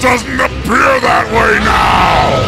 doesn't appear that way now!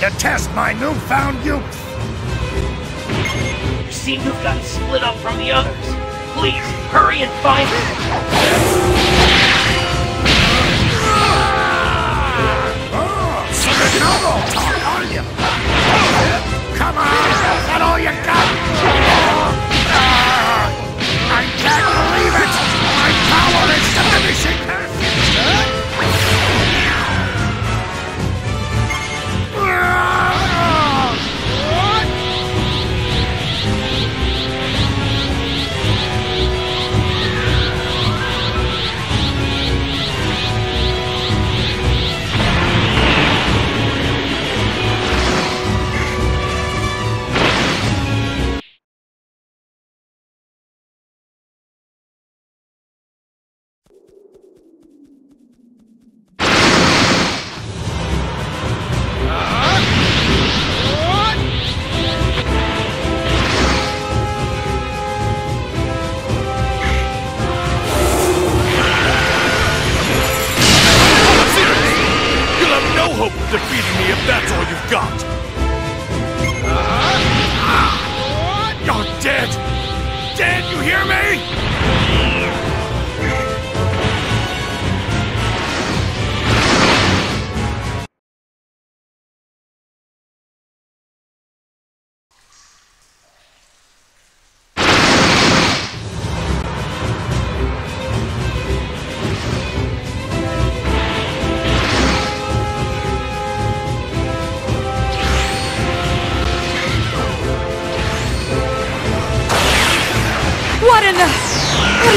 To test my newfound youth. You seem to have gotten split up from the others. Please, hurry and find them.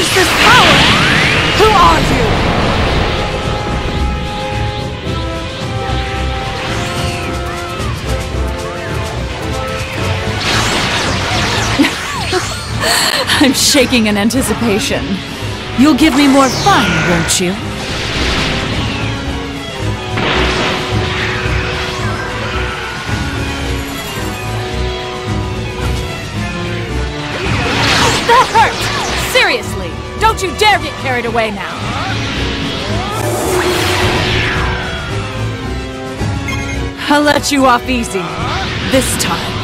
Power? Who are you? I'm shaking in anticipation. You'll give me more fun, won't you? Carried away now! I'll let you off easy. This time.